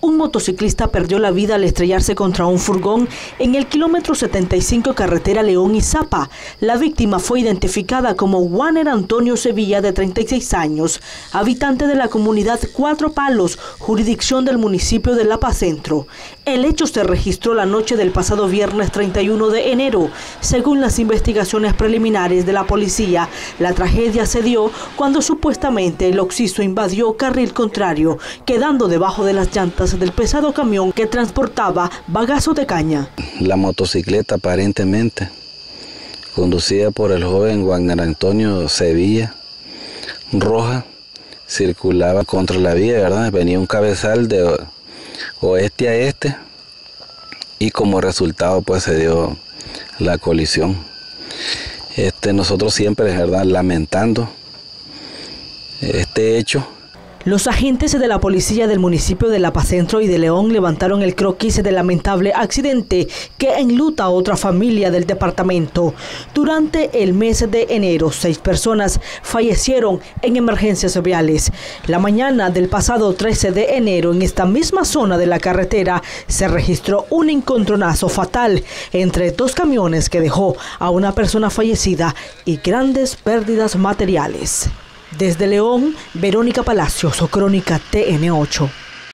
Un motociclista perdió la vida al estrellarse contra un furgón en el kilómetro 75 carretera León y Zapa. La víctima fue identificada como Juaner Antonio Sevilla, de 36 años, habitante de la comunidad Cuatro Palos, jurisdicción del municipio de Lapa Centro. El hecho se registró la noche del pasado viernes 31 de enero. Según las investigaciones preliminares de la policía, la tragedia se dio cuando supuestamente el occiso invadió carril contrario, quedando debajo de las llantas del pesado camión que transportaba bagazo de caña. La motocicleta aparentemente, conducida por el joven Wagner Antonio Sevilla, roja, circulaba contra la vía, ¿verdad? Venía un cabezal de oeste a este y como resultado pues se dio la colisión. Este, nosotros siempre, ¿verdad? Lamentando este hecho los agentes de la policía del municipio de La Paz Centro y de León levantaron el croquis del lamentable accidente que enluta a otra familia del departamento. Durante el mes de enero, seis personas fallecieron en emergencias viales. La mañana del pasado 13 de enero, en esta misma zona de la carretera, se registró un encontronazo fatal entre dos camiones que dejó a una persona fallecida y grandes pérdidas materiales. Desde León, Verónica Palacios, Crónica TN8.